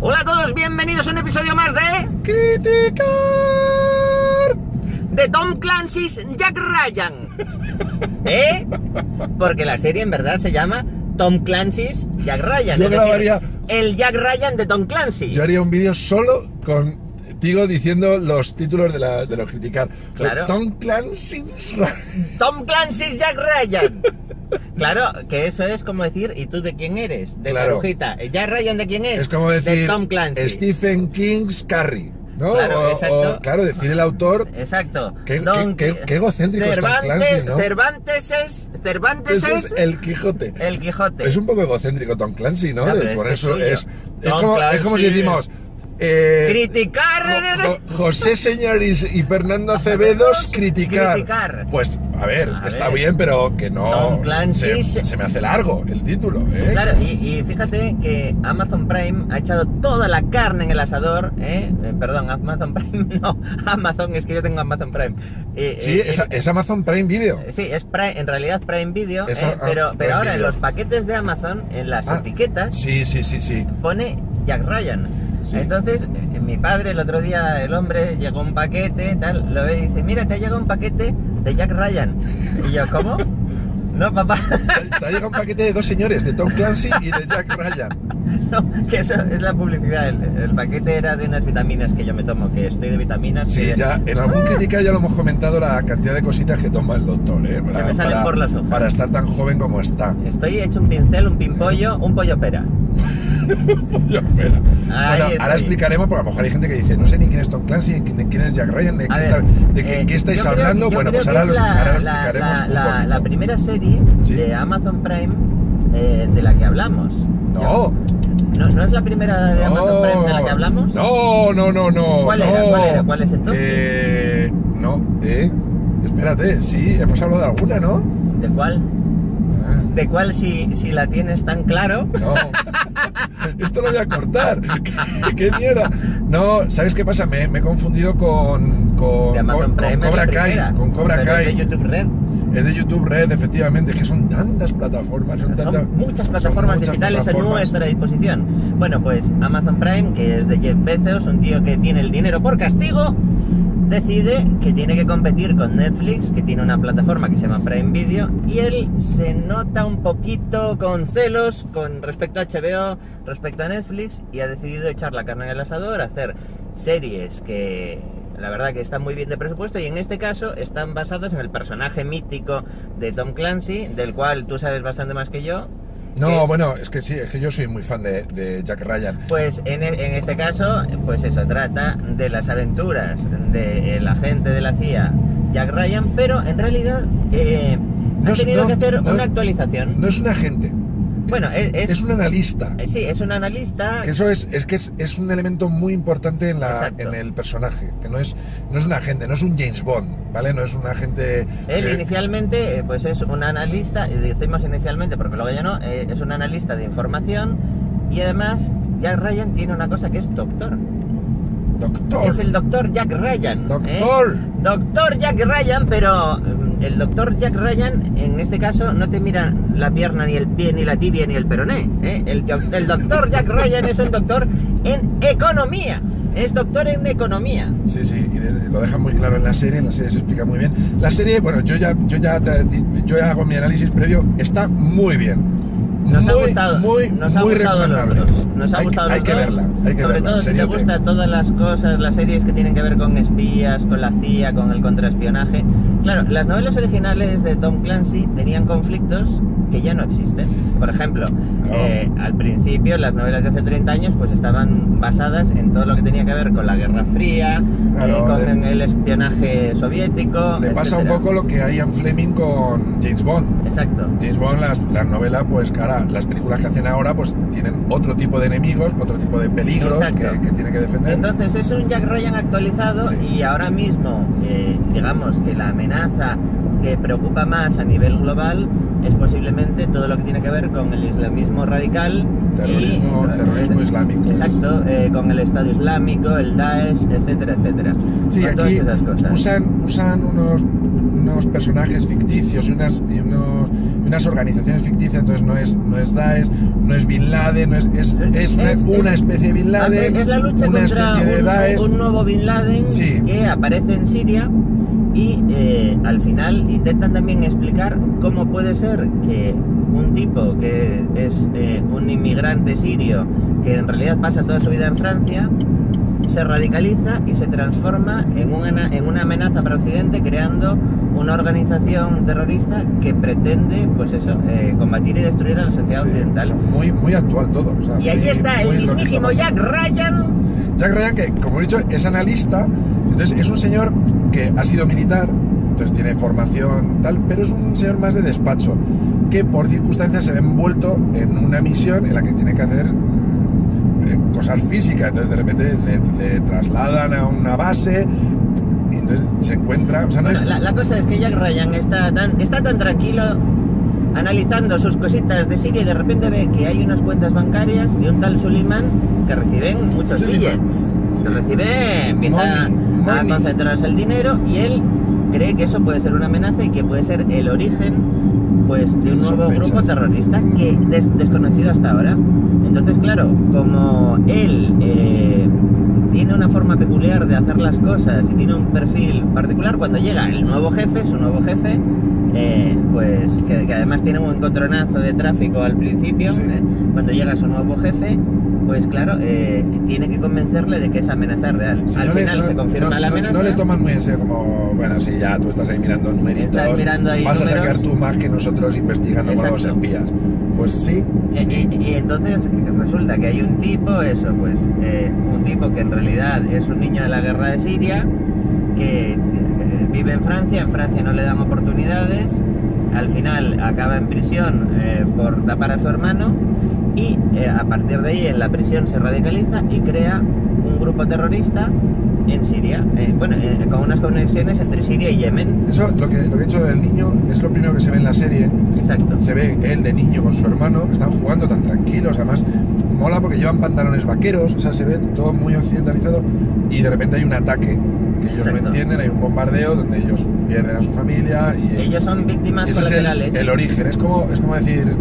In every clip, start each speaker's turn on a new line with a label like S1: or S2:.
S1: Hola a todos, bienvenidos a un episodio más de
S2: criticar
S1: de Tom Clancy's Jack Ryan. ¿Eh? Porque la serie en verdad se llama Tom Clancy's Jack Ryan.
S2: Yo
S1: es decir,
S2: grabaría-
S1: el Jack Ryan de Tom Clancy.
S2: Yo haría un vídeo solo contigo diciendo los títulos de, la, de los criticar.
S1: Claro.
S2: Tom Clancy.
S1: Tom Clancy's Jack Ryan. Claro, que eso es como decir, ¿y tú de quién eres? De
S2: Claro.
S1: Marujita. ¿El Jack Ryan de quién es?
S2: Es como decir
S1: De Tom Clancy.
S2: Stephen King's Carrie. ¿no?
S1: Claro,
S2: O-
S1: exacto.
S2: o, claro, decir el autor.
S1: Exacto.
S2: Qué-
S1: Don-
S2: qué- qué- qué egocéntrico es Tom
S1: Cervantes,
S2: Clancy, ¿no?
S1: Cervantes es... Cervantes es...
S2: es el Quijote.
S1: el Quijote.
S2: Es un poco egocéntrico Tom Clancy, ¿no?
S1: Es
S2: por
S1: es
S2: eso es. Es como, es como si decimos. Eh,
S1: Criticar...
S2: Jo- Jo- José Señorís y Fernando Acevedos criticar.
S1: Criticar.
S2: Pues, a ver,
S1: A
S2: está
S1: ver.
S2: bien, pero que no. Se,
S1: se-
S2: me hace largo el título, ¿eh?
S1: Claro, y, y fíjate que Amazon Prime ha echado toda la carne en el asador, ¿eh? Perdón, Amazon Prime, no, Amazon, es que yo tengo Amazon Prime.
S2: Sí, es, es Amazon Prime Video.
S1: Sí, es Prime- en realidad Prime Video, pero, pero
S2: Prime
S1: ahora en los paquetes de Amazon, en las
S2: Ah,
S1: etiquetas,
S2: Sí, sí, sí, sí.
S1: pone Jack Ryan.
S2: Sí.
S1: Entonces, eh, mi padre el otro día, el hombre, llegó un paquete, tal, lo ve y dice, mira, te ha llegado un paquete de Jack Ryan. Y yo, ¿cómo? No, papá,
S2: Te ha llegado un paquete de dos señores, de Tom Clancy y de Jack Ryan.
S1: no, que eso es la publicidad. El, el paquete era de unas vitaminas que yo me tomo, que estoy de vitaminas.
S2: Sí,
S1: que-
S2: ya en algún crítica ya lo hemos comentado la cantidad de cositas que toma el doctor, ¿eh?
S1: Se me salen por los ojos.
S2: para estar tan joven como está.
S1: Estoy hecho un pincel, un pimpollo, un pollo pera. Ahí
S2: bueno, ahora explicaremos, porque a lo mejor hay gente que dice, no sé ni quién es Tom Clancy, ni quién es Jack Ryan, de qué,
S1: ver,
S2: está- de qué,
S1: eh,
S2: qué estáis hablando.
S1: yo
S2: bueno, pues
S1: que
S2: ahora, lo, explicaremos
S1: la-
S2: un
S1: la- la primera serie
S2: Sí.
S1: de Amazon Prime eh, de la que hablamos.
S2: No.
S1: no. ¿No es la primera de Amazon Prime de la que hablamos?
S2: No, no, no, no.
S1: ¿Cuál
S2: no.
S1: era? ¿Cuál era? ¿Cuál es entonces?
S2: Eh, no, ¿eh? Espérate, sí, hemos hablado de alguna, ¿no?
S1: ¿De cuál? ¿De cuál si, si la tienes tan claro?
S2: no. Esto lo voy a cortar. ¿Qué, qué mierda? No, ¿sabes qué pasa? Me, me he confundido con, con, Cobra Kai. Con Cobra Kai.
S1: es de YouTube Red.
S2: Es de YouTube Red, efectivamente, es que son tantas plataformas. Son,
S1: Son muchas
S2: son
S1: plataformas
S2: muchas
S1: digitales a
S2: plataformas.
S1: nuestra disposición. Bueno, pues Amazon Prime, que es de Jeff Bezos, un tío que tiene el dinero por castigo, decide que tiene que competir con Netflix, que tiene una plataforma que se llama Prime Video, y él se nota un poquito con celos con respecto a HBO, respecto a Netflix, y ha decidido echar la carne el asador, hacer series que la verdad que están muy bien de presupuesto y en este caso están basadas en el personaje mítico de Tom Clancy, del cual tú sabes bastante más que yo.
S2: No, bueno, es que sí, es que yo soy muy fan de, de Jack Ryan.
S1: Pues en, e- en este caso, pues eso, trata de las aventuras del agente de la CIA, Jack Ryan, pero en realidad eh,
S2: No
S1: han
S2: es-
S1: tenido
S2: no,
S1: que hacer
S2: no,
S1: una actualización.
S2: No es un agente,
S1: bueno, es, es-
S2: un analista.
S1: sí, es un analista.
S2: Eso es, es que es, es un elemento muy importante en, la,
S1: Exacto.
S2: en el personaje, que no es, no es un agente, no es un James Bond, ¿vale? No es un agente...
S1: Él
S2: eh,
S1: inicialmente, eh, pues es un analista, y decimos inicialmente porque luego ya no, eh, es un analista de información y además Jack Ryan tiene una cosa que es doctor.
S2: doctor.
S1: Es el doctor Jack Ryan. ¿eh?
S2: Doctor.
S1: Doctor Jack Ryan, pero el doctor Jack Ryan en este caso no te mira la pierna, ni el pie, ni la tibia, ni el peroné. ¿eh? El, doc- el doctor Jack Ryan es un doctor en economía. Es doctor en economía.
S2: Sí, sí, y lo dejan muy claro en la serie, en la serie se explica muy bien. La serie, bueno, yo ya, yo ya, yo ya hago mi análisis previo, está muy bien.
S1: Nos ha gustado,
S2: muy,
S1: nos ha
S2: muy
S1: gustado los
S2: recomendable.
S1: dos. Nos ha
S2: hay,
S1: gustado
S2: hay
S1: los
S2: que
S1: dos.
S2: verla, hay que
S1: Sobre
S2: verla.
S1: todo si te gustan todas las cosas, las series que tienen que ver con espías, con la CIA, con el contraespionaje. Claro, las novelas originales de Tom Clancy tenían conflictos que ya no existen. Por ejemplo,
S2: Claro.
S1: eh, al principio las novelas de hace 30 años pues estaban basadas en todo lo que tenía que ver con la Guerra Fría,
S2: Claro,
S1: eh, con
S2: le-
S1: el espionaje soviético.
S2: Le pasa un poco lo que hay en Fleming con James Bond.
S1: Exacto.
S2: James Bond, las, las novelas, pues cara, las películas que hacen ahora, pues tienen otro tipo de enemigos, otro tipo de peligros que, tiene que defender.
S1: Entonces es un Jack Ryan actualizado
S2: Sí.
S1: y ahora mismo eh, digamos que la amenaza que preocupa más a nivel global es posiblemente todo lo que tiene que ver con el islamismo radical
S2: Terrorismo-
S1: y,
S2: terrorismo islámico.
S1: Exacto, eh, con el Estado Islámico, el Daesh, etcétera, etcétera.
S2: Sí,
S1: Con todas
S2: aquí
S1: esas cosas.
S2: usan, usan unos, unos personajes ficticios y, unas, y unos, unas organizaciones ficticias, entonces no es, no es Daesh, no es Bin Laden, no es, es, es una,
S1: Es-
S2: una
S1: es-
S2: especie de Bin Laden,
S1: Es la lucha
S2: una
S1: contra
S2: especie de
S1: un,
S2: Daesh.
S1: un nuevo Bin Laden
S2: Sí.
S1: que aparece en Siria y eh, al final intentan también explicar cómo puede ser que un tipo que es eh, un inmigrante sirio que en realidad pasa toda su vida en Francia se radicaliza y se transforma en una, en una amenaza para Occidente creando una organización terrorista que pretende pues eso eh, combatir y destruir a la sociedad
S2: Sí,
S1: occidental
S2: muy, muy actual todo. o sea,
S1: y ahí está el mismísimo
S2: está
S1: Jack. Ryan
S2: Jack Ryan, que como he dicho, es analista, entonces es un señor que ha sido militar, entonces tiene formación tal, pero es un señor más de despacho, que por circunstancias se ve envuelto en una misión en la que tiene que hacer cosas físicas, entonces de repente le, le trasladan a una base, y entonces se encuentra, o sea, no
S1: Bueno,
S2: es...
S1: la, la cosa es que Jack Ryan está tan, está tan tranquilo analizando sus cositas de Siria y de repente ve que hay unas cuentas bancarias de un tal Suleiman que reciben muchos
S2: Suleiman.
S1: billets. Se recibe, empieza
S2: Money,
S1: a
S2: money.
S1: concentrarse el dinero y él cree que eso puede ser una amenaza y que puede ser el origen pues de un nuevo
S2: Sospechas.
S1: grupo terrorista que des- desconocido hasta ahora. Entonces, claro, como él eh, tiene una forma peculiar de hacer las cosas y tiene un perfil particular, cuando llega el nuevo jefe, su nuevo jefe, eh, pues que, que además tiene un encontronazo de tráfico al principio,
S2: Sí.
S1: eh, cuando llega su nuevo jefe, pues claro, eh, tiene que convencerle de que esa amenaza es real. Al
S2: no le-
S1: final
S2: no-
S1: se confirma
S2: no-
S1: la amenaza.
S2: No, le toman muy en serio como, bueno, sí, ya tú estás ahí mirando numeritos,
S1: mirando ahí
S2: vas a sacar tú más que nosotros investigando con los espías. Pues sí,
S1: Y, y- y entonces resulta que hay un tipo, eso, pues, eh, un tipo que en realidad es un niño de la guerra de Siria, que eh, vive en Francia, en Francia no le dan oportunidades, al final acaba en prisión eh, por tapar a su hermano y eh, a partir de ahí en la prisión se radicaliza y crea un grupo terrorista en Siria, eh, bueno, eh, con unas conexiones entre Siria y Yemen.
S2: eso lo que, lo que he dicho del niño es lo primero que se ve en la serie.
S1: Exacto.
S2: Se ve él de niño con su hermano, están jugando tan tranquilos, además mola porque llevan pantalones vaqueros, o sea, se ve todo muy occidentalizado y de repente hay un ataque que ellos
S1: Exacto.
S2: no entienden, hay un bombardeo donde ellos pierden a su familia y
S1: Ellos son víctimas
S2: ese es el,
S1: colaterales.
S2: el origen, es como, es como decir,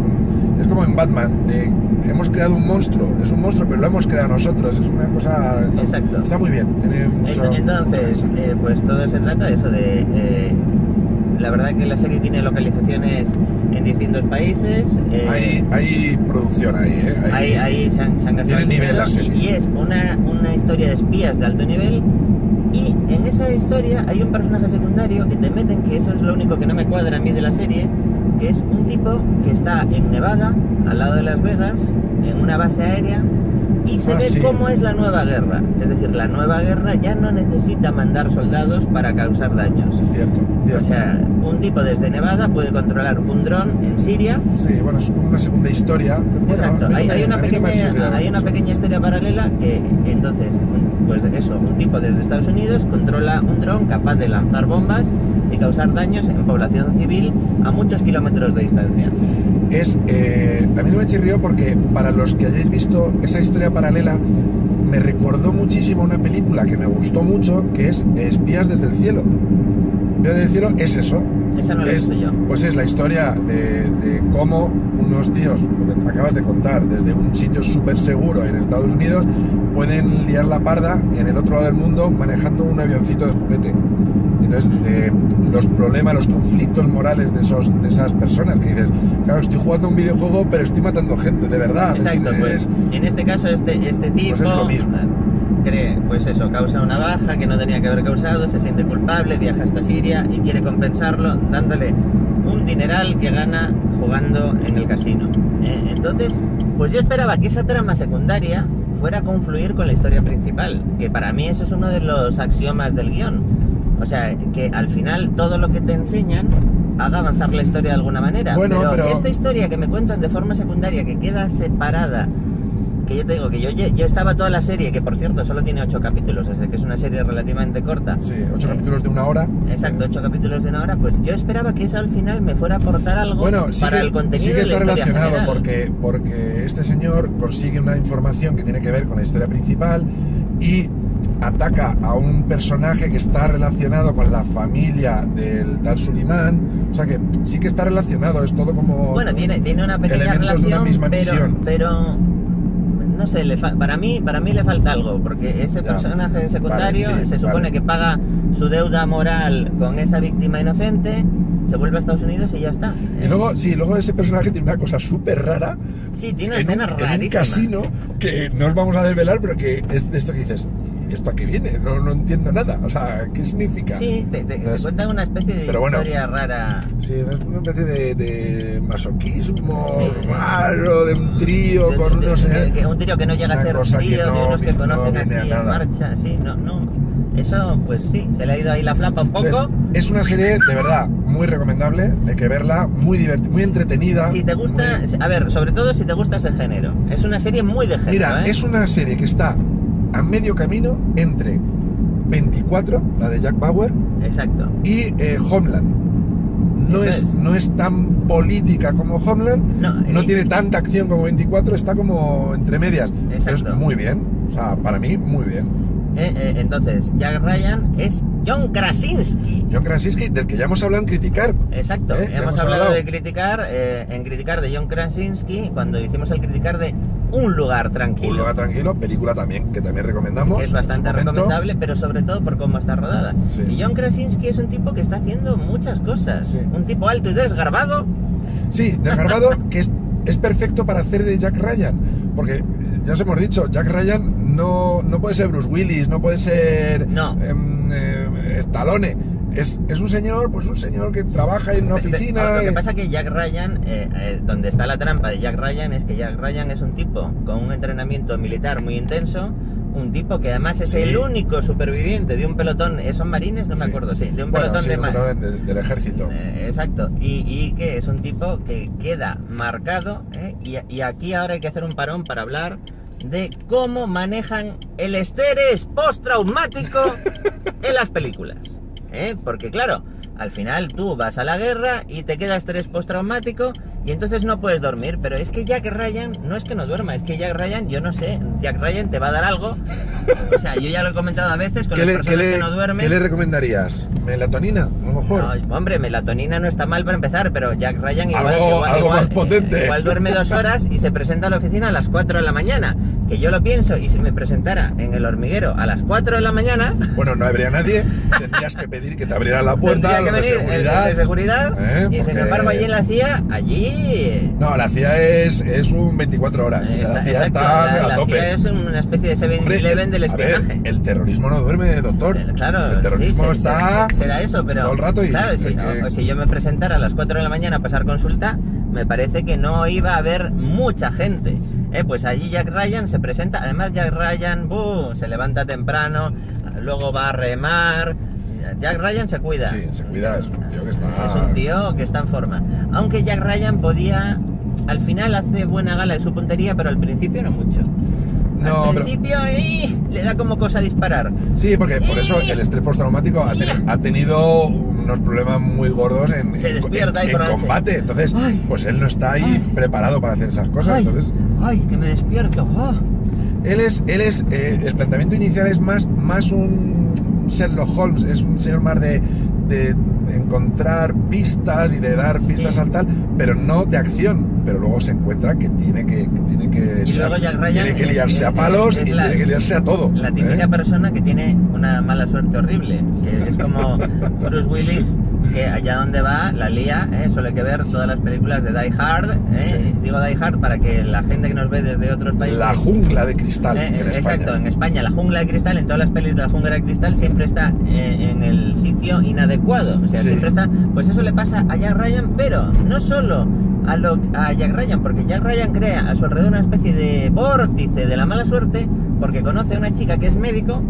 S2: es como en Batman, de, hemos creado un monstruo, es un monstruo pero lo hemos creado nosotros, es una cosa, está,
S1: Exacto.
S2: está muy bien, tiene mucho,
S1: Ent- Entonces,
S2: mucho
S1: eh, pues todo se trata de eso, de... eh, la verdad que la serie tiene localizaciones en distintos países. eh,
S2: hay, hay producción ahí, ¿eh?
S1: ahí, ahí se han, se han gastado dinero y, y es una, una historia de espías de alto nivel y en esa historia hay un personaje secundario que te meten, que eso es lo único que no me cuadra a mí de la serie, que es un tipo que está en Nevada, al lado de Las Vegas, en una base aérea y se
S2: Ah,
S1: ve
S2: sí.
S1: cómo es la nueva guerra. Es decir, la nueva guerra ya no necesita mandar soldados para causar daños.
S2: Es cierto, cierto.
S1: O sea, un tipo desde Nevada puede controlar un dron en Siria.
S2: Sí, bueno, es una segunda historia.
S1: Exacto, hay, una pequeña, hay una pequeña historia paralela que entonces, un- pues eso, un tipo desde Estados Unidos controla un dron capaz de lanzar bombas y causar daños en población civil a muchos kilómetros de distancia.
S2: Es, eh, a mí no me chirrió porque para los que hayáis visto esa historia paralela, me recordó muchísimo una película que me gustó mucho, que es Espías desde el cielo. Espías desde el cielo es eso.
S1: Esa no la he
S2: Es-
S1: visto yo.
S2: Pues es la historia de, de cómo unos tíos, lo que acabas de contar, desde un sitio súper seguro en Estados Unidos, pueden liar la parda en el otro lado del mundo manejando un avioncito de juguete. Entonces, de los problemas, los conflictos morales de, esos, de esas personas que dices, claro, estoy jugando un videojuego, pero estoy matando gente, de verdad.
S1: Exacto,
S2: es-
S1: pues en este caso este, este tipo
S2: Pues es lo mismo.
S1: cree, pues eso, causa una baja que no tenía que haber causado, se siente culpable, viaja hasta Siria y quiere compensarlo dándole un dineral que gana jugando en el casino. Eh, entonces, pues yo esperaba que esa trama secundaria fuera a confluir con la historia principal, que para mí eso es uno de los axiomas del guion. O sea, que al final todo lo que te enseñan haga avanzar la historia de alguna manera.
S2: Bueno,
S1: pero,
S2: pero-
S1: esta historia que me cuentan de forma secundaria, que queda separada, que yo te digo que yo, yo estaba toda la serie, que por cierto solo tiene ocho capítulos, o sea que es una serie relativamente corta.
S2: Sí, ocho
S1: Eh,
S2: capítulos de una hora.
S1: Exacto, ocho capítulos de una hora, pues yo esperaba que eso al final me fuera a aportar algo
S2: Bueno, sí
S1: para
S2: que,
S1: el contenido
S2: sí que
S1: de la
S2: está relacionado
S1: general.
S2: porque, porque este señor consigue una información que tiene que ver con la historia principal y ataca a un personaje que está relacionado con la familia del tal Sulimán. O sea que sí que está relacionado, es todo como.
S1: Bueno, tiene, tiene una pequeña relación,
S2: de una misma
S1: pero,
S2: misión.
S1: pero no sé, le fa- para mí para mí le falta algo, porque ese
S2: Ya.
S1: personaje secundario
S2: Vale, sí,
S1: se supone
S2: vale.
S1: que paga su deuda moral con esa víctima inocente, se vuelve a Estados Unidos y ya está.
S2: Y
S1: Eh,
S2: luego, sí, luego ese personaje tiene una cosa súper rara
S1: sí, tiene una
S2: en un,
S1: escena
S2: en un
S1: rarísima.
S2: casino que no os vamos a desvelar, pero que es de esto que dices, ¿y esto a qué viene? No, no entiendo nada. O sea, ¿qué significa?
S1: Sí, te, te- te
S2: Entonces,
S1: cuenta una especie de
S2: pero bueno.
S1: historia rara.
S2: Sí, una especie de, de masoquismo
S1: Sí.
S2: raro, de un trío
S1: De-
S2: con
S1: de-
S2: no sé.
S1: que- un trío que no llega a ser
S2: cosa que
S1: tío, de
S2: no
S1: unos que
S2: no
S1: conocen
S2: a
S1: así en marcha, sí, no, no. Eso, pues sí, se le ha ido ahí la flapa un poco.
S2: Es una serie de verdad muy recomendable, hay que verla, muy divertida, muy entretenida.
S1: Si te gusta,
S2: muy-
S1: a ver, sobre todo si te gusta ese género. Es una serie muy de género.
S2: Mira,
S1: ¿eh?
S2: es una serie que está a medio camino entre 24, la de Jack Bauer,
S1: Exacto.
S2: y eh, Homeland. No es,
S1: es.
S2: no es tan política como Homeland,
S1: No,
S2: no tiene tanta acción como 24, está como entre medias.
S1: Exacto.
S2: Es muy bien, o sea, para mí, muy bien.
S1: Eh, eh, entonces, Jack Ryan es John Krasinski.
S2: John Krasinski, del que ya hemos hablado en criticar.
S1: Exacto. Hemos
S2: hemos
S1: hablado
S2: hablado.
S1: de criticar, en criticar de John Krasinski, cuando hicimos el criticar de Un lugar tranquilo.
S2: Un lugar tranquilo, película también, que también recomendamos.
S1: que es bastante recomendable, pero sobre todo por cómo está rodada.
S2: Sí.
S1: Y John Krasinski es un tipo que está haciendo muchas cosas.
S2: Sí.
S1: Un tipo alto y desgarbado.
S2: Sí, desgarbado, que es, es perfecto para hacer de Jack Ryan. Porque eh, ya os hemos dicho, Jack Ryan no, no puede ser Bruce Willis, no puede ser
S1: No.
S2: em, eh, Stallone. Es, es un señor, pues un señor que trabaja en una oficina.
S1: Lo que pasa que Jack Ryan, eh, eh, donde está la trampa de Jack Ryan, es que Jack Ryan es un tipo con un entrenamiento militar muy intenso, un tipo que además es
S2: Sí.
S1: el único superviviente de un pelotón, eh, ¿son marines? No me
S2: Sí.
S1: acuerdo, sí, de un
S2: Bueno,
S1: pelotón
S2: sí,
S1: de
S2: un
S1: ma-
S2: pelotón de- del ejército.
S1: Eh, exacto, y, y que es un tipo que queda marcado, ¿eh? y, y aquí ahora hay que hacer un parón para hablar de cómo manejan el estrés postraumático en las películas. ¿Eh? Porque claro, al final tú vas a la guerra y te queda estrés postraumático y entonces no puedes dormir, pero es que Jack Ryan no es que no duerma, es que Jack Ryan, yo no sé, Jack Ryan te va a dar algo. O sea, yo ya lo he comentado a veces con
S2: ¿Qué
S1: las
S2: le,
S1: personas
S2: le-
S1: que no duermen.
S2: qué le recomendarías? ¿Melatonina? A lo mejor.
S1: No, hombre, melatonina no está mal para empezar, pero Jack Ryan igual,
S2: Algo-
S1: igual,
S2: algo
S1: igual-
S2: más potente.
S1: igual duerme dos horas y se presenta a la oficina a las 4 de la mañana. Que yo lo pienso, y si me presentara en el hormiguero a las 4 de la mañana,
S2: Bueno, no habría nadie. Tendrías que pedir que te abrieran la puerta,
S1: que
S2: los de
S1: venir el- el
S2: seguridad.
S1: de seguridad,
S2: ¿eh?
S1: y sin
S2: Porque-
S1: embargo allí en la CIA, allí...
S2: No, la CIA es, es un 24 horas.
S1: eh,
S2: la CIA
S1: exacto,
S2: está
S1: la,
S2: a
S1: la
S2: tope.
S1: CIA es una especie de 7-Eleven del
S2: ver,
S1: espionaje.
S2: el terrorismo no duerme, doctor.
S1: Eh, Claro,
S2: el terrorismo
S1: sí,
S2: está
S1: se- será eso, pero
S2: todo el rato y
S1: claro, si,
S2: el que-
S1: o- o si yo me presentara a las 4 de la mañana a pasar consulta, me parece que no iba a haber mucha gente. Eh, pues allí Jack Ryan se presenta, además Jack Ryan ¡buh! se levanta temprano, luego va a remar. Jack Ryan se cuida.
S2: Sí, se cuida, es un tío que está.
S1: Es un tío que está en forma. Aunque Jack Ryan podía, al final hace buena gala de su puntería, pero al principio no mucho.
S2: No,
S1: al
S2: pero-
S1: principio ¡ih! le da como cosa disparar.
S2: Sí, porque por eso el estrés postraumático ha, ha tenido unos problemas muy gordos en,
S1: Se
S2: en-
S1: despierta noche.
S2: combate. Entonces,
S1: Ay.
S2: pues él no está ahí
S1: Ay.
S2: preparado para hacer esas cosas.
S1: ay,
S2: Entonces,
S1: ay, que me despierto. ah.
S2: él es, él es, eh, el planteamiento inicial es más, más un Sherlock Holmes, es un señor más de, de encontrar pistas y de dar
S1: Sí.
S2: pistas al tal, pero no de acción. Pero luego se encuentra que tiene que, que tiene que,
S1: Y luego Jack Ryan
S2: tiene que
S1: es-
S2: liarse a palos y
S1: la-
S2: tiene que liarse a todo.
S1: La típica
S2: ¿eh?
S1: persona que tiene una mala suerte horrible, que es como Bruce Willis, que allá donde va la lía, ¿eh? hay que ver todas las películas de Die Hard, ¿eh?
S2: Sí.
S1: digo Die Hard para que la gente que nos ve desde otros países...
S2: La jungla de cristal
S1: Eh,
S2: en España.
S1: Exacto, en España la jungla de cristal, en todas las pelis de la jungla de cristal siempre está eh, en el sitio inadecuado. O sea,
S2: Sí.
S1: siempre está. Pues eso le pasa a Jack Ryan, pero no solo a, lo, a Jack Ryan, porque Jack Ryan crea a su alrededor una especie de vórtice de la mala suerte, porque conoce a una chica que es médico.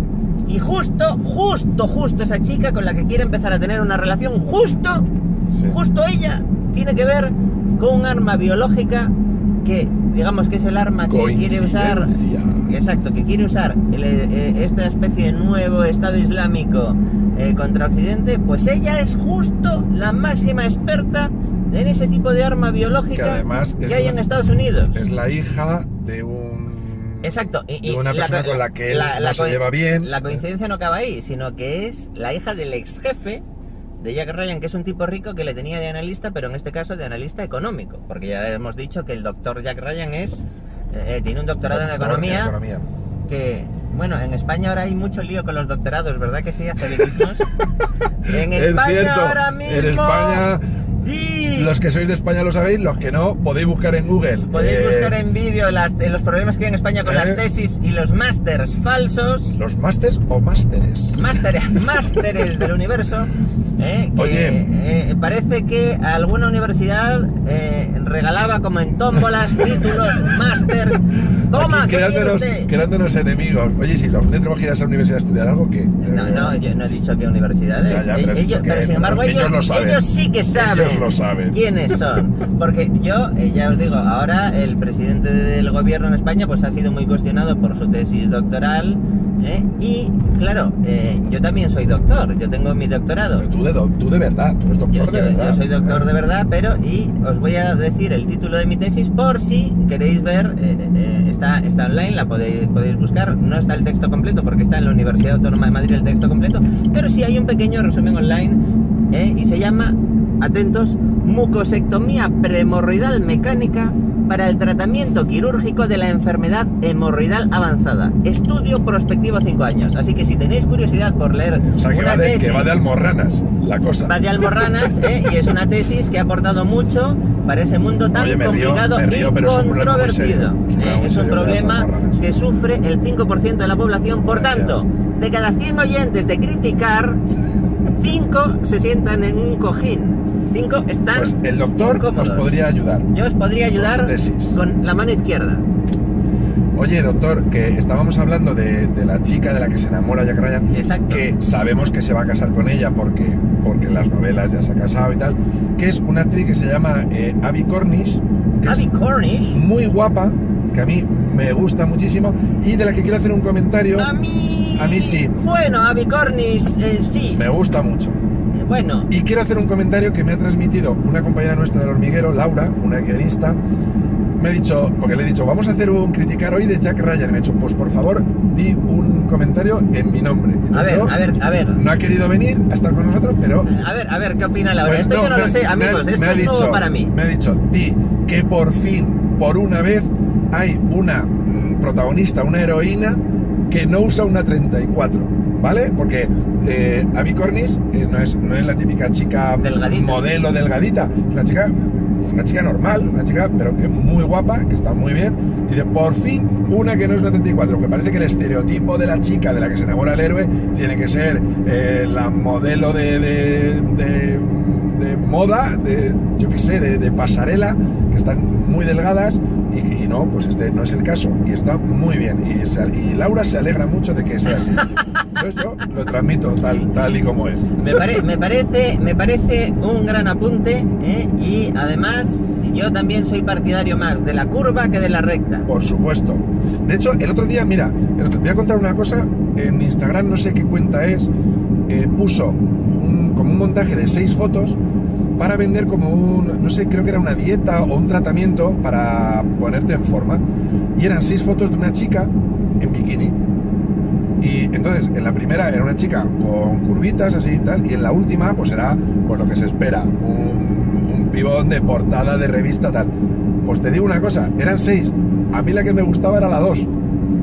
S1: Y justo, justo, justo esa chica con la que quiere empezar a tener una relación, justo,
S2: Sí.
S1: justo ella tiene que ver con un arma biológica que, digamos que es el arma que quiere usar. Exacto, que quiere usar el, eh, esta especie de nuevo Estado Islámico eh, contra Occidente, pues ella es justo la máxima experta en ese tipo de arma biológica
S2: Que además
S1: que hay en Estados Unidos.
S2: Es la hija de un
S1: Exacto. Y,
S2: de
S1: y
S2: una persona
S1: co-
S2: con la que él no se
S1: coi-
S2: lleva bien.
S1: La coincidencia no acaba ahí, sino que es la hija del ex jefe de Jack Ryan, que es un tipo rico que le tenía de analista, pero en este caso de analista económico. Porque ya hemos dicho que el doctor Jack Ryan es. eh, tiene un doctorado en
S2: Doctor
S1: economía.
S2: economía.
S1: Que, bueno, en España ahora hay mucho lío con los doctorados, ¿verdad que sí? Académicos. en
S2: Es
S1: España
S2: cierto,
S1: ahora mismo.
S2: en España,
S1: Y
S2: los que sois de España lo sabéis, los que no, podéis buscar en Google.
S1: Podéis
S2: eh,
S1: buscar en vídeo las- eh, los problemas que hay en España con
S2: ¿Eh?
S1: las tesis y los másters falsos.
S2: ¿Los másters o másteres?
S1: Másteres, másteres del universo. ¿Eh? Que,
S2: Oye.
S1: eh, parece que alguna universidad eh, regalaba como en tómbolas títulos máster. Toma,
S2: Aquí
S1: ¿qué quiere
S2: creándonos, creándonos enemigos. Oye, si los que ir a esa universidad a estudiar algo, ¿qué?
S1: No, no, yo no he dicho qué universidades.
S2: Ya, ya, pero has
S1: ellos,
S2: que
S1: pero sin embargo,
S2: ellos
S1: ellos,
S2: lo saben.
S1: ellos sí que saben.
S2: Ellos lo saben.
S1: quiénes son. Porque yo, eh, ya os digo, ahora el presidente del gobierno en España pues ha sido muy cuestionado por su tesis doctoral. ¿Eh? Y claro, eh, yo también soy doctor, yo tengo mi doctorado.
S2: Pero tú de, doc- tú de verdad, tú eres doctor
S1: Yo,
S2: de
S1: yo-
S2: verdad.
S1: yo soy doctor de verdad, pero y os voy a decir el título de mi tesis por si queréis ver, eh, está, está online, la podéis, podéis buscar, no está el texto completo porque está en la Universidad Autónoma de Madrid el texto completo, pero sí hay un pequeño resumen online y se llama, atentos, mucosectomía premorroidal mecánica para el tratamiento quirúrgico de la enfermedad hemorroidal avanzada. Estudio prospectivo 5 años. Así que si tenéis curiosidad por leer
S2: O sea, que
S1: una
S2: va, de, que
S1: tesis-
S2: va de almorranas la cosa.
S1: va de Almorranas ¿eh? y es una tesis que ha aportado mucho para ese mundo tan
S2: Oye, me río-
S1: complicado
S2: me río,
S1: y
S2: pero
S1: controvertido.
S2: Es un problema
S1: ¿eh? Es un problema que sufre el 5% de la población. Por
S2: Vaya.
S1: tanto, de cada 100 oyentes de criticar, 5 se sientan en un cojín. 5 están.
S2: Pues el doctor nos podría ayudar.
S1: Yo os podría ayudar
S2: Con tesis.
S1: con la mano izquierda.
S2: Oye, doctor, que estábamos hablando de, de la chica de la que se enamora Jack Ryan,
S1: Exacto.
S2: que sabemos que se va a casar con ella porque, porque en las novelas ya se ha casado y tal, que es una actriz que se llama eh, Abby Cornish, que
S1: Abby
S2: es
S1: Cornish.
S2: muy guapa, que a mí me gusta muchísimo, y de la que quiero hacer un comentario,
S1: A mí.
S2: A mí sí.
S1: Bueno, Abby Cornish, eh, sí.
S2: me gusta mucho.
S1: Eh, Bueno,
S2: Y quiero hacer un comentario que me ha transmitido una compañera nuestra del hormiguero, Laura, una guionista. Me ha dicho, porque le he dicho, vamos a hacer un criticar hoy de Jack Ryan. Y me ha dicho, pues por favor, di un comentario en mi nombre. Y
S1: a ver,
S2: yo,
S1: a ver, a ver.
S2: No ha querido venir a estar con nosotros, pero.
S1: A ver, a ver, ¿qué opina Laura?
S2: pues
S1: Esto yo no
S2: me-
S1: lo sé,
S2: me
S1: amigos,
S2: me
S1: esto
S2: ha
S1: es nuevo
S2: dicho,
S1: para mí.
S2: Me ha dicho, di que por fin, por una vez, hay una mm, protagonista, una heroína, que no usa una 34. ¿Vale? Porque eh, Abby Cornish eh, no, es, no es la típica chica
S1: Delgadita.
S2: modelo delgadita, es una chica, una chica normal, una chica, pero que muy guapa, que está muy bien. Y de por fin una que no es una 34, que parece que el estereotipo de la chica de la que se enamora el héroe tiene que ser eh, la modelo de, de, de- de moda, de yo qué sé, de, de pasarela, que están muy delgadas. Y, no, pues este no es el caso. Y está muy bien. Y, se- y Laura se alegra mucho de que sea así. Entonces yo lo transmito tal, tal y como es.
S1: Me, pare- me parece, me parece un gran apunte ¿eh? y además yo también soy partidario más de la curva que de la recta.
S2: Por supuesto. De hecho, el otro día, mira, otro- voy a contar una cosa. En Instagram, no sé qué cuenta es, eh, puso un- como un montaje de seis fotos para vender como un, no sé, creo que era una dieta o un tratamiento para ponerte en forma. Y eran seis fotos de una chica en bikini. Y entonces, en la primera era una chica con curvitas así y tal, y en la última, pues era pues lo que se espera, un, un pibón de portada de revista tal. Pues te digo una cosa, eran seis. A mí la que me gustaba era la dos.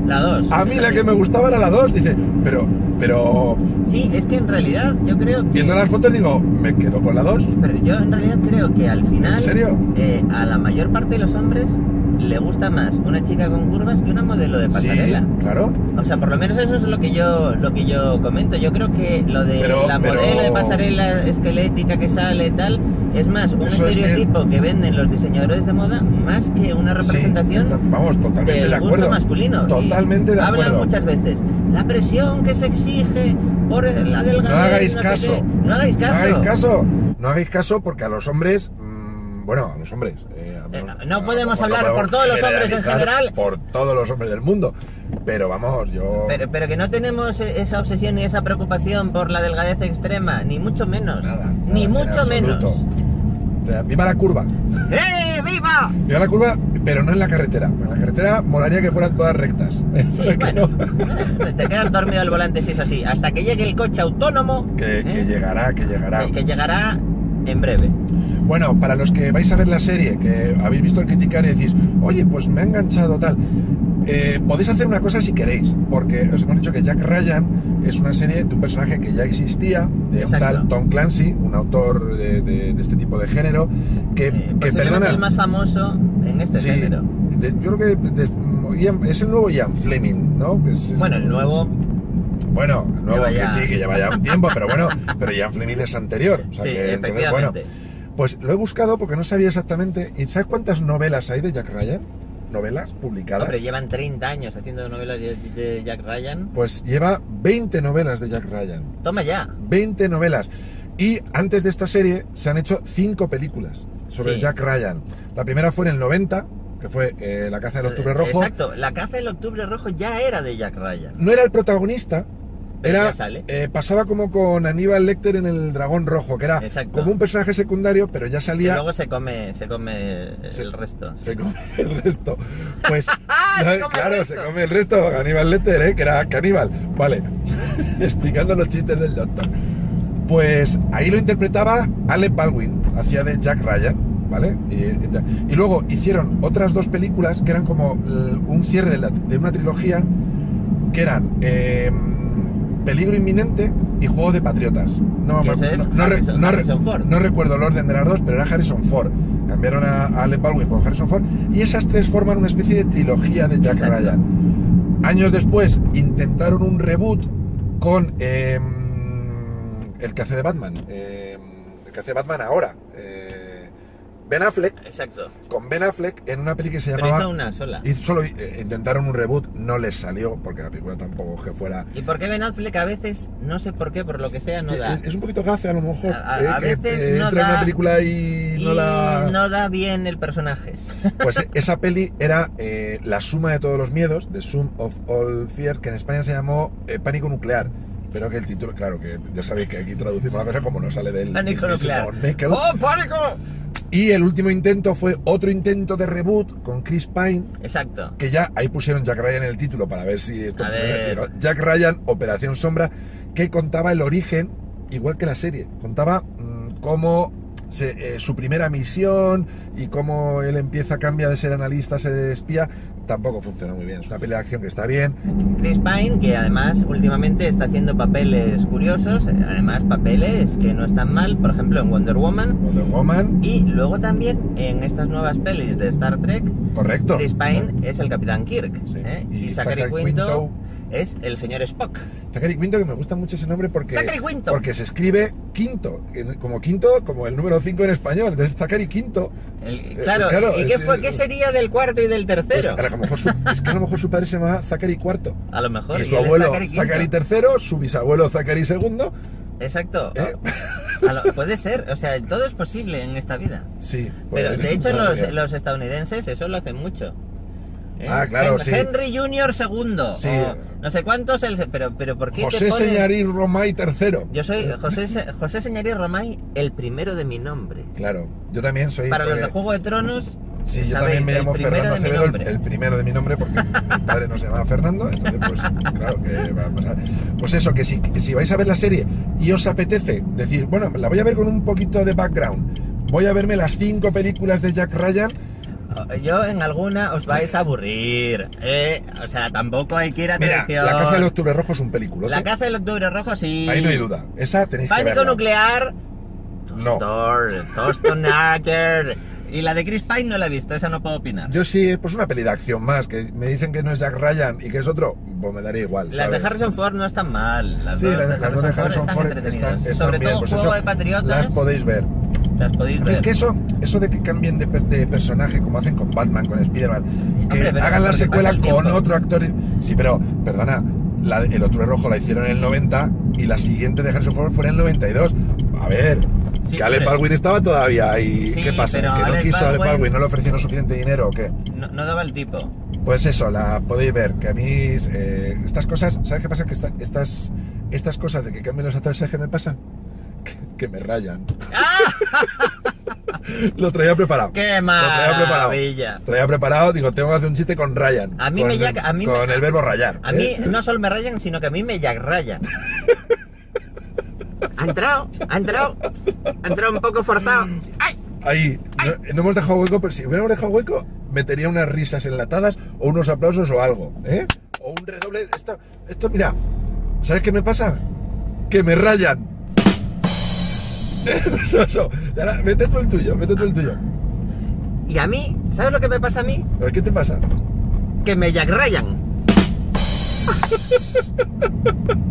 S1: La 2.
S2: A mí la que me gustaba era la dos. Dice, pero, pero,
S1: Sí, es que en realidad yo creo que...
S2: viendo las fotos digo, me quedo con la dos.
S1: Pero yo en realidad creo que al final...
S2: ¿En serio?
S1: eh, a la mayor parte de los hombres le gusta más una chica con curvas que una modelo de pasarela.
S2: Sí, claro.
S1: O sea, por lo menos eso es lo que yo lo que yo comento. Yo creo que lo de
S2: Pero-
S1: la
S2: pero-
S1: modelo de pasarela esquelética que sale y tal es más un
S2: Eso es que-
S1: estereotipo que... venden los diseñadores de moda más que una
S2: Sí,
S1: representación
S2: vamos, totalmente
S1: del
S2: de
S1: gusto
S2: acuerdo.
S1: masculino. Y
S2: Totalmente de
S1: hablan
S2: acuerdo.
S1: muchas veces la presión que se exige por la delgadez.
S2: No hagáis caso.
S1: No hagáis caso.
S2: No hagáis caso. No hagáis caso porque a los hombres, mm, bueno, a los hombres. eh, a-
S1: Eh, no podemos hablar
S2: podemos
S1: por todos los hombres en general.
S2: Por todos los hombres del mundo. Pero vamos, yo.
S1: Pero, pero que no tenemos e- esa obsesión ni esa preocupación por la delgadez extrema, ni mucho menos.
S2: Nada,
S1: ni
S2: nada,
S1: mucho menos.
S2: Absoluto. O sea, viva la curva.
S1: ¡Eh, viva!
S2: Viva la curva, pero no en la carretera. En la carretera molaría que fueran todas rectas.
S1: Sí,
S2: Que
S1: bueno,
S2: no.
S1: te quedas dormido al volante si es así. Hasta que llegue el coche autónomo,
S2: Que, que
S1: ¿eh?
S2: llegará, que llegará.
S1: que, que llegará en breve.
S2: Bueno, para los que vais a ver la serie, que habéis visto el criticar y decís, oye, pues me ha enganchado tal, eh, podéis hacer una cosa si queréis, porque os hemos dicho que Jack Ryan es una serie de un personaje que ya existía, de
S1: Exacto.
S2: un tal Tom Clancy, un autor de, de- de este tipo de género, que,
S1: Eh,
S2: que
S1: posiblemente
S2: perdona...
S1: el más famoso en este
S2: Sí,
S1: género.
S2: de- yo creo que es el nuevo Ian Fleming, ¿no? Es- es-
S1: Bueno, el nuevo,
S2: Bueno, nuevo que
S1: ya-
S2: sí, que lleva ya un tiempo, pero bueno, pero Ian Fleming es anterior. O sea
S1: sí,
S2: que, entonces, bueno, pues lo he buscado porque no sabía exactamente. ¿Y sabes cuántas novelas hay de Jack Ryan? ¿Novelas publicadas?
S1: Hombre, llevan 30 años haciendo novelas de, de Jack Ryan.
S2: Pues lleva 20 novelas de Jack Ryan.
S1: Toma ya.
S2: 20 novelas. Y antes de esta serie se han hecho 5 películas sobre
S1: Sí.
S2: Jack Ryan. La primera fue en el 90, que fue eh, La caza del octubre
S1: Eh,
S2: rojo.
S1: Exacto, la caza del octubre rojo ya era de Jack Ryan.
S2: No era el protagonista.
S1: Pero
S2: Era,
S1: sale.
S2: eh, pasaba como con Aníbal Lecter en el Dragón Rojo, que era
S1: Exacto.
S2: como un personaje secundario, pero ya
S1: Y
S2: salía
S1: luego se come, se come
S2: Se-
S1: el resto.
S2: se come el resto. Pues.
S1: Se
S2: no, claro,
S1: resto.
S2: se come el resto. Aníbal Lecter, ¿eh? que era caníbal. Vale, explicando los chistes del doctor. Pues ahí lo interpretaba Alec Baldwin, hacía de Jack Ryan, ¿vale? Y, y luego hicieron otras dos películas que eran como eh, un cierre de, la- de una trilogía que eran eh, Peligro Inminente y Juego de Patriotas. No, me-
S1: es
S2: no- no re-
S1: Harrison-
S2: no re-
S1: Harrison Ford.
S2: no recuerdo el orden de las dos, pero era Harrison Ford. Cambiaron a, a Alec Baldwin por Harrison Ford y esas tres forman una especie de trilogía de Jack
S1: Exacto.
S2: Ryan. Años después intentaron un reboot con eh, el que hace de Batman, eh, el que hace de Batman ahora, eh, Ben Affleck,
S1: Exacto.
S2: con Ben Affleck en una película que se
S1: Pero
S2: llamaba...
S1: hizo una sola.
S2: Y solo eh, intentaron un reboot, no les salió, porque la película tampoco que fuera...
S1: ¿Y por qué Ben Affleck a veces, no sé por qué, por lo que sea, no da?
S2: es, un poquito gafe a lo mejor.
S1: A- a-
S2: eh,
S1: a veces
S2: eh,
S1: no
S2: entra en una
S1: da
S2: película y,
S1: Y
S2: no la...
S1: no da bien el personaje.
S2: Pues esa peli era eh, la suma de todos los miedos, The Sum of All Fear, que en España se llamó Pánico Nuclear. Pero que el título, claro, que ya sabéis que aquí traducimos la cosa como no sale del
S1: Pánico nuclear. ¡Oh, pánico!
S2: Y el último intento fue otro intento de reboot con Chris Pine,
S1: Exacto.
S2: que ya ahí pusieron Jack Ryan en el título para ver si esto
S1: ver.
S2: Jack Ryan, Operación Sombra, que contaba el origen, igual que la serie. Contaba mm, cómo se- eh, su primera misión y cómo él empieza, cambia de ser analista a ser espía. Tampoco funciona muy bien. Es una pelea de acción que está bien.
S1: Chris Pine, que además últimamente está haciendo papeles curiosos, además papeles que no están mal, por ejemplo en Wonder Woman.
S2: Wonder Woman,
S1: Y luego también en estas nuevas pelis de Star Trek,
S2: correcto.
S1: Chris Pine es el Capitán Kirk.
S2: Sí.
S1: ¿eh?
S2: Y
S1: Y, Zachary
S2: Zachary
S1: Quinto,
S2: Quinto.
S1: Es el señor Spock.
S2: Zachary Quinto, que me gusta mucho ese nombre porque, porque se escribe quinto, como quinto, como el número 5 en español. Entonces, Zachary Quinto.
S1: El-
S2: Eh,
S1: claro,
S2: claro,
S1: ¿y qué, fue, qué sería del cuarto y del
S2: Pues,
S1: tercero?
S2: a lo mejor su- es que a lo mejor su padre se llamaba Zachary Cuarto.
S1: a lo mejor.
S2: Y
S1: y
S2: su
S1: es
S2: abuelo
S1: Zachary
S2: III, su bisabuelo Zachary II.
S1: Exacto.
S2: ¿Eh?
S1: Lo- puede ser, o sea, todo es posible en esta vida.
S2: Sí.
S1: Pero
S2: pues,
S1: de hecho los, los estadounidenses eso lo hacen mucho. ¿Eh?
S2: Ah, claro,
S1: Hen-
S2: sí.
S1: Henry Jr. segundo.
S2: Sí.
S1: o no sé cuántos, el, pero, pero ¿por qué te
S2: José
S1: ponen-
S2: Señarí Romay III.
S1: Yo soy José, José Señarí Romay, el primero de mi nombre.
S2: Claro, yo también soy.
S1: Para los de
S2: porque-
S1: Juego de Tronos,
S2: Sí, yo también me llamo Fernando Acevedo, el, el primero de mi nombre, porque mi padre no se llamaba Fernando, entonces pues claro que va a pasar. Pues eso, que si, que si vais a ver la serie y os apetece decir, bueno, la voy a ver con un poquito de background, voy a verme las cinco películas de Jack Ryan,
S1: yo en alguna os vais a aburrir. ¿eh? O sea, tampoco hay que ir a
S2: mira,
S1: atención.
S2: La caza del octubre rojo es un película.
S1: La caza del octubre rojo, sí.
S2: Ahí no hay duda, esa tenéis que
S1: Pánico
S2: verla.
S1: nuclear.
S2: No.
S1: Tostor, Tostonacker. Y la de Chris Pine no la he visto, esa no puedo opinar.
S2: Yo sí, pues una peli de acción más, que me dicen que no es Jack Ryan y que es otro, pues me daría igual.
S1: Las
S2: ¿sabes?
S1: de Harrison Ford no están mal. Las
S2: Sí,
S1: dos
S2: las,
S1: de
S2: Harrison Ford
S1: entretenidas.
S2: están, están
S1: Sobre
S2: bien,
S1: todo
S2: pues
S1: Juego
S2: eso
S1: de Patriotas.
S2: las podéis ver.
S1: las podéis ver.
S2: Es que eso, eso de que cambien de, per- de personaje, como hacen con Batman, con Spider-Man, que
S1: Hombre,
S2: hagan la secuela con otro actor. Sí, pero, perdona, la- el otro rojo la hicieron en el 90 y la siguiente de Harrison Ford fue en el 92. A ver,
S1: Sí,
S2: que Alec
S1: hombre.
S2: Baldwin estaba todavía ahí.
S1: Sí,
S2: ¿Qué pasa?
S1: pero
S2: ¿Que no quiso
S1: Baldwin-
S2: Baldwin? ¿No le ofrecieron suficiente dinero o qué?
S1: No, no daba el tipo.
S2: Pues eso, la podéis ver, que a mí eh, estas cosas, ¿sabes qué pasa? Que esta- estas, estas cosas de que cambien los actores, ¿sabes qué me pasan? Que, que me rayan.
S1: ¡Ah!
S2: Lo traía preparado.
S1: ¡Qué
S2: Lo traía preparado.
S1: maravilla!
S2: Traía preparado, digo, tengo que hacer un chiste con Ryan.
S1: A mí
S2: con
S1: me ya- a mí me-
S2: Con el verbo rayar.
S1: A mí
S2: ¿eh?
S1: no solo me rayan, sino que a mí me rayan. Ha entrado, ha entrado, ha entrado un poco forzado. ¡Ay!
S2: Ahí, no, no hemos dejado hueco, pero si hubiéramos dejado hueco, metería unas risas enlatadas o unos aplausos o algo, ¿eh? O un redoble. Esto, esto mira, ¿sabes qué me pasa? Que me rayan. Eso, eso. Y ahora, mete tú el tuyo, mete tú el tuyo.
S1: Y a mí, ¿sabes lo que me pasa a mí?
S2: A ¿qué te pasa?
S1: Que me rayan.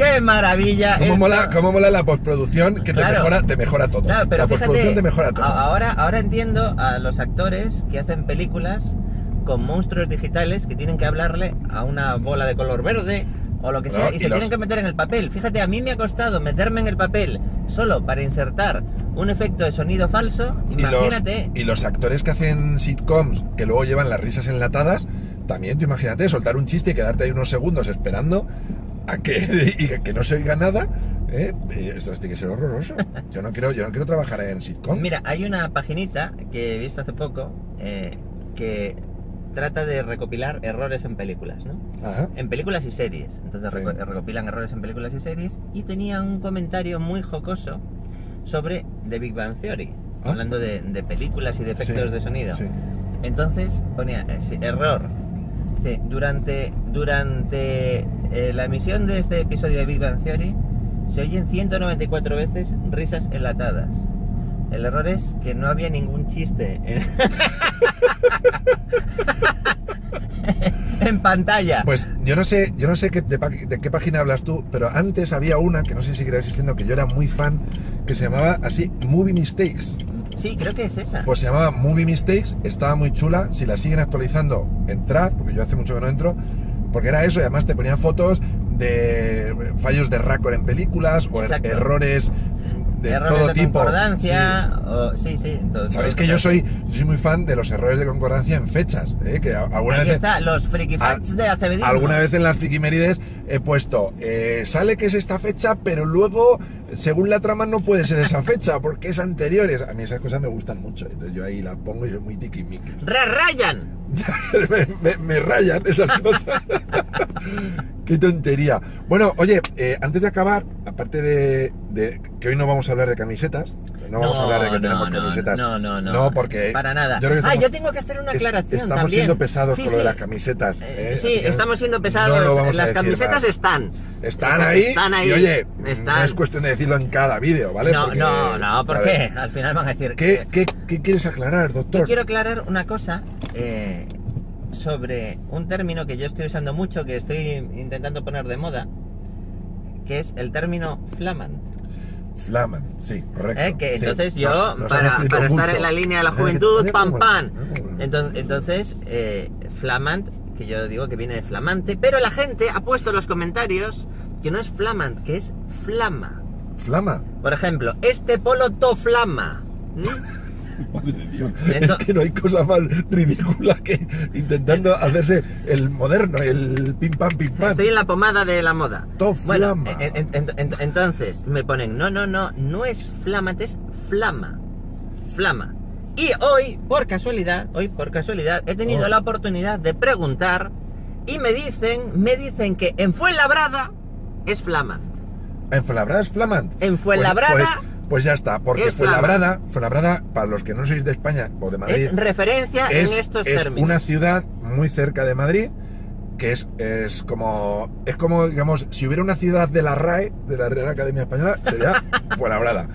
S1: ¡Qué maravilla!
S2: ¿Cómo mola, cómo mola la postproducción que te, mejora, te mejora todo?
S1: Claro, pero
S2: la postproducción te mejora todo.
S1: ahora, ahora entiendo a los actores que hacen películas con monstruos digitales que tienen que hablarle a una bola de color verde o lo que sea
S2: No,
S1: y,
S2: y
S1: se
S2: los-
S1: tienen que meter en el papel. Fíjate, a mí me ha costado meterme en el papel solo para insertar un efecto de sonido falso.
S2: Y los,
S1: Imagínate.
S2: y los actores que hacen sitcoms que luego llevan las risas enlatadas, también tú imagínate soltar un chiste y quedarte ahí unos segundos esperando a que, y que, que no se oiga nada. ¿eh? Esto tiene que ser horroroso. Yo no quiero, yo no quiero trabajar en sitcom.
S1: Mira, hay una paginita que he visto hace poco eh, que trata de recopilar errores en películas, ¿no?
S2: Ajá.
S1: En películas y series. Entonces
S2: Sí.
S1: reco- recopilan errores en películas y series. Y tenía un comentario muy jocoso sobre The Big Bang Theory.
S2: Ah.
S1: Hablando de, de películas y de efectos
S2: Sí,
S1: de sonido.
S2: sí.
S1: Entonces ponía eh, durante, durante eh, la emisión de este episodio de Big Bang Theory se oyen 194 veces risas enlatadas. El error es que no había ningún chiste en, pantalla.
S2: Pues yo no sé, yo no sé de qué página hablas tú, pero antes había una que no sé si sigue existiendo, que yo era muy fan, que se llamaba así Movie Mistakes.
S1: Sí, creo que es esa.
S2: Pues se llamaba Movie Mistakes, estaba muy chula. Si la siguen actualizando, entrad, porque yo hace mucho que no entro, porque era eso, y además te ponían fotos de fallos de récord en películas o er- errores de
S1: errores
S2: todo
S1: de
S2: tipo.
S1: concordancia.
S2: Sí.
S1: o- Sí, sí. todo-
S2: Sabéis que yo soy, yo soy muy fan de los errores de concordancia en fechas, ¿eh? que a- alguna
S1: Ahí
S2: vez,
S1: está, los freaky facts de Acebedismo.
S2: alguna vez en las frikimérides he puesto, eh, sale que es esta fecha, pero luego, según la trama, no puede ser esa fecha, porque es anterior. A mí esas cosas me gustan mucho, entonces yo ahí las pongo y soy muy tiquismiquis.
S1: ¡Re Ryan!
S2: me, me- me rayan esas cosas. Qué tontería. Bueno, oye, eh, antes de acabar, aparte de, de que hoy no vamos a hablar de camisetas, no vamos a hablar de que
S1: no,
S2: tenemos
S1: no,
S2: camisetas.
S1: No, no, no.
S2: No, porque
S1: Para nada.
S2: yo creo que
S1: ah, yo tengo que hacer una aclaración
S2: Estamos
S1: también.
S2: siendo pesados
S1: Sí,
S2: con lo de las camisetas.
S1: Eh,
S2: ¿eh?
S1: sí, estamos siendo pesados. Las camisetas
S2: más.
S1: están.
S2: Están
S1: Están-
S2: ahí,
S1: están ahí,
S2: y oye,
S1: están.
S2: no es cuestión de decirlo en cada vídeo, ¿vale?
S1: no,
S2: Porque,
S1: no, no, ¿por
S2: a
S1: qué?
S2: ver,
S1: Al final van a decir.
S2: ¿qué,
S1: eh,
S2: qué, qué quieres aclarar, doctor?
S1: Yo quiero aclarar una cosa eh, sobre un término que yo estoy usando mucho, que estoy intentando poner de moda, que es el término flamant.
S2: Flaman, sí, correcto.
S1: ¿eh? Que
S2: sí.
S1: entonces yo,
S2: Nos- nos
S1: para, para estar en la línea de la
S2: Eh,
S1: juventud,
S2: eh,
S1: pam, pam.
S2: eh,
S1: entonces eh, flamant, que yo digo que viene de flamante, pero la gente ha puesto en los comentarios que no es flamant, que es flama.
S2: Flama.
S1: Por ejemplo, este polo to flama. ¿Mm?
S2: Madre de Dios, es que no hay cosa más ridícula que intentando hacerse el moderno, el pim pam pim pam.
S1: Estoy en la pomada de la moda.
S2: To
S1: Bueno,
S2: flama.
S1: en- en- en- en- entonces me ponen, no, no, no, no es flamante, es flama. Flama. Y hoy, por casualidad, hoy por casualidad, he tenido
S2: Oh.
S1: la oportunidad de preguntar y me dicen, me dicen que en Fuenlabrada es flamant.
S2: ¿En Fuenlabrada es flamant?
S1: En Fuenlabrada
S2: Pues, pues, pues ya está, porque
S1: es
S2: Fuenlabrada, Fuenlabrada, para los que no sois de España o de Madrid,
S1: es referencia
S2: es,
S1: en estos
S2: es
S1: términos.
S2: una ciudad muy cerca de Madrid que es, es como es como digamos si hubiera una ciudad de la RAE de la Real Academia Española sería Fuenlabrada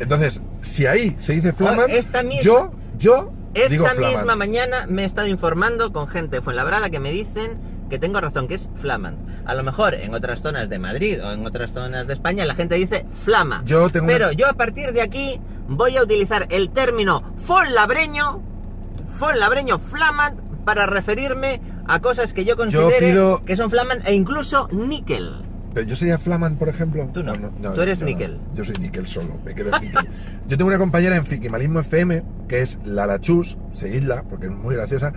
S2: entonces si ahí se dice flamant
S1: esta misma-
S2: yo yo
S1: Esta misma mañana me he estado informando con gente de Fuenlabrada que me dicen que tengo razón, que es flamant. A lo mejor en otras zonas de Madrid o en otras zonas de España la gente dice flama.
S2: Yo tengo
S1: Pero
S2: una-
S1: yo a partir de aquí voy a utilizar el término fonlabreño, fonlabreño flamant para referirme a cosas que yo considere
S2: pido-
S1: que son flamant e incluso níquel.
S2: Pero yo sería flamant por ejemplo
S1: Tú no.
S2: O
S1: Tú eres
S2: yo no.
S1: níquel.
S2: yo soy níquel solo me quedo en níquel yo tengo una compañera en Frikimalismo FM que es la Lachus seguidla porque es muy graciosa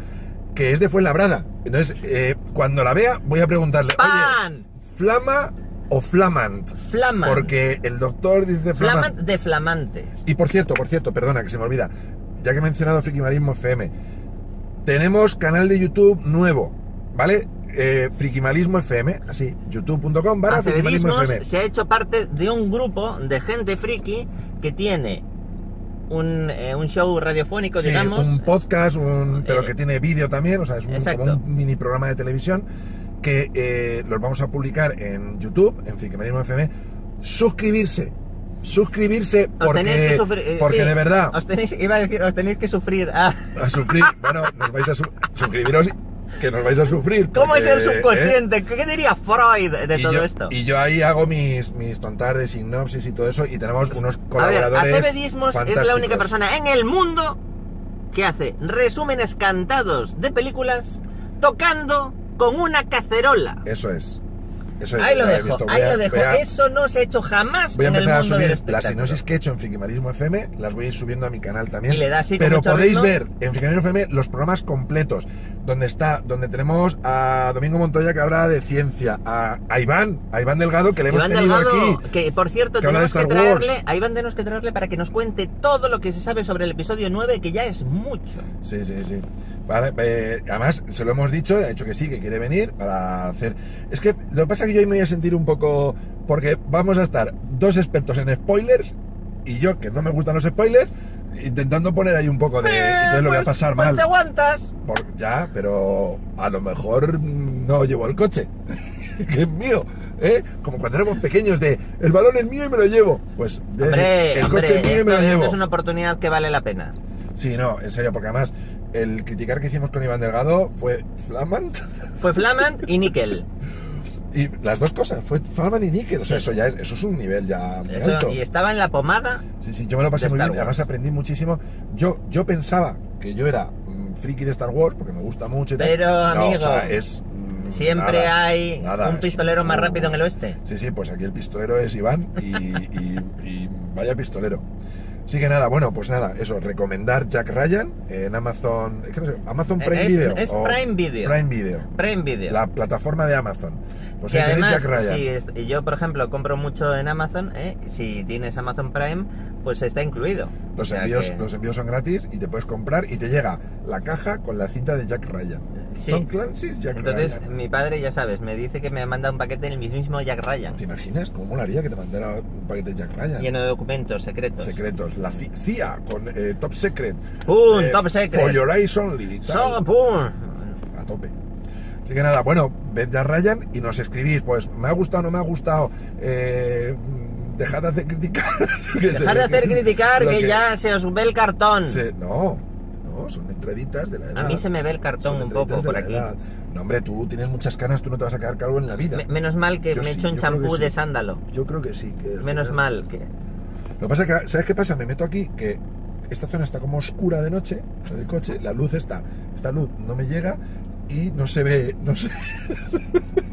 S2: que es de Fuenlabrada entonces eh, cuando la vea voy a preguntarle oye
S1: ¡Pan!
S2: ¿Flama o Flamant.
S1: Flamant.
S2: Porque el doctor dice Flamant.
S1: Flamant de flamante.
S2: Y por cierto, por cierto, perdona que se me olvida, ya que he mencionado Frikimarismo FM, tenemos canal de YouTube nuevo, ¿vale? Eh, Frikimalismo FM, así, youtube.com barra Frikimalismo FM.
S1: se ha hecho parte de un grupo de gente friki que tiene un, eh, un show radiofónico,
S2: Sí,
S1: digamos.
S2: un podcast, un, pero
S1: Eh,
S2: que tiene vídeo también, o sea, es un,
S1: exacto.
S2: como un mini programa de televisión que eh, los vamos a publicar en YouTube, en Frikimalismo FM. Suscribirse, suscribirse porque,
S1: sufrir. eh,
S2: porque
S1: sí,
S2: de verdad
S1: Os tenéis, iba a decir, os tenéis que sufrir. Ah,
S2: a sufrir, bueno, nos vais a su- suscribiros que nos vais a sufrir.
S1: ¿Cómo es el
S2: porque, ¿eh?
S1: subconsciente? ¿Qué diría Freud de todo
S2: yo,
S1: esto?
S2: Y yo ahí hago mis, mis tontas de sinopsis y todo eso y tenemos unos
S1: A ver,
S2: colaboradores
S1: es la única persona en el mundo que hace resúmenes cantados de películas tocando con una cacerola.
S2: Eso es. Eso es,
S1: Ahí lo dejo,
S2: visto.
S1: Ahí
S2: a-
S1: lo dejo.
S2: a-
S1: Eso no se ha hecho jamás
S2: Voy a
S1: en el
S2: empezar a
S1: mundo del
S2: subir las sinopsis que he hecho en Frikimarismo FM, las voy a ir subiendo a mi canal también.
S1: Y le
S2: Pero podéis
S1: ritmo.
S2: ver en Frikimarismo FM los programas completos, donde está, donde tenemos a Domingo Montoya que habla de ciencia, a, a Iván, a Iván Delgado que le hemos
S1: Iván
S2: tenido
S1: Delgado,
S2: aquí.
S1: que por cierto
S2: que
S1: tenemos que
S2: Star Wars.
S1: traerle, a Iván tenemos que traerle para que nos cuente todo lo que se sabe sobre el episodio 9, que ya es mucho.
S2: Sí, sí, sí. Vale, eh, además, se lo hemos dicho, ha dicho que sí, que quiere venir para hacer. Es que lo que pasa es que yo hoy me voy a sentir un poco. Porque vamos a estar dos expertos en spoilers y yo, que no me gustan los spoilers, intentando poner ahí un poco de.
S1: Eh,
S2: entonces lo voy a
S1: pues-
S2: pasar
S1: pues
S2: mal.
S1: te aguantas.
S2: Por- ya, pero a lo mejor no llevo el coche, que es mío. ¿eh? Como cuando éramos pequeños de el balón es mío y me lo llevo. Pues de-
S1: Hombre,
S2: el
S1: hombre,
S2: coche es mío y me lo
S1: esto
S2: llevo.
S1: es una oportunidad que vale la pena.
S2: Sí, no, en serio, porque además el criticar que hicimos con Iván Delgado fue flamant.
S1: Fue Flamant y Nickel.
S2: Y las dos cosas, fue Flamant y Níquel. O sea, eso ya es, eso es un nivel ya muy
S1: Eso,
S2: alto.
S1: y estaba en la pomada.
S2: Sí, sí, yo me lo pasé muy bien. y Además aprendí muchísimo. Yo, yo pensaba que yo era mm, friki de Star Wars porque me gusta mucho y tal.
S1: Pero,
S2: No,
S1: amigo,
S2: o sea, es. mm,
S1: Siempre
S2: nada,
S1: hay
S2: nada,
S1: un
S2: es
S1: pistolero más rápido en el oeste.
S2: Sí, sí, pues aquí el pistolero es Iván y, y- y vaya pistolero. Así que nada, bueno, pues nada, eso, recomendar Jack Ryan en Amazon. es que no sé, Amazon Prime
S1: Es-
S2: Video.
S1: es Prime Video.
S2: Prime Video.
S1: Prime Video.
S2: La plataforma de Amazon. Pues
S1: que además,
S2: Jack Ryan.
S1: si es- yo por ejemplo compro mucho en Amazon, ¿eh? si tienes Amazon Prime, pues está incluido.
S2: Los
S1: O sea
S2: envíos,
S1: que-
S2: los envíos son gratis y te puedes comprar y te llega la caja con la cinta de Jack Ryan.
S1: Sí.
S2: Tom Clancy's Jack
S1: Entonces
S2: Ryan.
S1: mi padre, ya sabes, me dice que me manda un paquete del mismísimo Jack Ryan,
S2: ¿Te imaginas cómo molaría que te mandara un paquete de Jack Ryan?
S1: lleno de documentos secretos.
S2: Secretos. La ci- CIA con eh, Top Secret.
S1: ¡Pum!
S2: Eh,
S1: top secret.
S2: For Your Eyes Only. tal.
S1: So, ¡Pum!
S2: A tope. Así que nada, bueno, ved Jack Ryan y nos escribís, pues me ha gustado, no me ha gustado, eh, dejad de hacer criticar.
S1: Dejar de hacer criticar que, ya se os ve el cartón.
S2: se- no, no, son entraditas de la edad.
S1: A mí se me ve el cartón un poco
S2: de
S1: por aquí.
S2: edad. No, hombre, tú tienes muchas canas, tú no te vas a quedar calvo en la vida.
S1: Me- menos mal que
S2: Yo
S1: me he
S2: sí,
S1: hecho un champú
S2: sí.
S1: de sándalo.
S2: Yo creo que sí. Que
S1: Menos
S2: final-
S1: mal que...
S2: Lo que pasa es que, ¿sabes qué pasa? Me meto aquí, que esta zona está como oscura de noche, del coche, la luz está, esta luz no me llega y no se ve, no sé,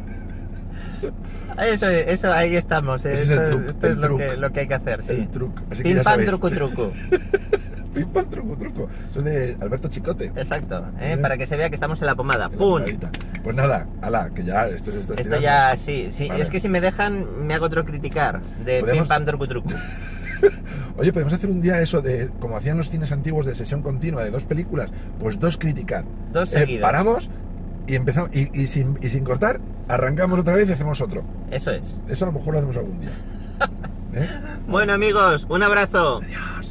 S1: Eso, eso ahí estamos. eh.
S2: Ese es
S1: Esto,
S2: el truc,
S1: esto
S2: el
S1: es lo
S2: truc.
S1: que, lo que hay que hacer, sí.
S2: el truco. Así que
S1: Pim
S2: ya
S1: pam
S2: sabéis.
S1: truco truco.
S2: Pim pam truco truco. Es de Alberto Chicote.
S1: Exacto, ¿eh?
S2: Eh.
S1: para que se vea que estamos en la pomada.
S2: En
S1: ¡Pum!
S2: Pues nada, ala, que ya esto se está
S1: Esto
S2: estirando.
S1: ya, sí, sí.
S2: Vale.
S1: Es que si me dejan, me hago otro criticar. De
S2: Podemos-
S1: pim pam truco truco.
S2: Oye, podemos hacer un día eso de, como hacían los cines antiguos de sesión continua de dos películas, pues dos criticar.
S1: Dos
S2: Eh,
S1: seguidos.
S2: paramos y empezamos, y, y sin, y sin cortar, arrancamos otra vez y hacemos otro.
S1: Eso es.
S2: Eso a lo mejor lo hacemos algún día. ¿Eh?
S1: Bueno amigos, un abrazo.
S2: Adiós.